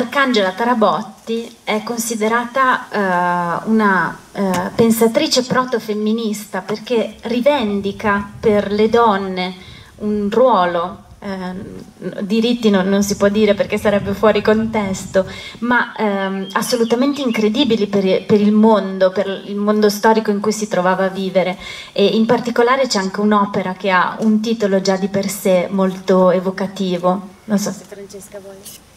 Arcangela Tarabotti è considerata uh, una uh, pensatrice protofemminista perché rivendica per le donne un ruolo eh, diritti non, non, si può dire perché sarebbe fuori contesto, ma ehm, assolutamente incredibili per, per, il mondo, per il mondo storico in cui si trovava a vivere e in particolare c'è anche un'opera che ha un titolo già di per sé molto evocativo. Non so se Francesca vuole.